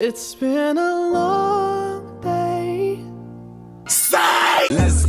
It's been a long day. Say, let's.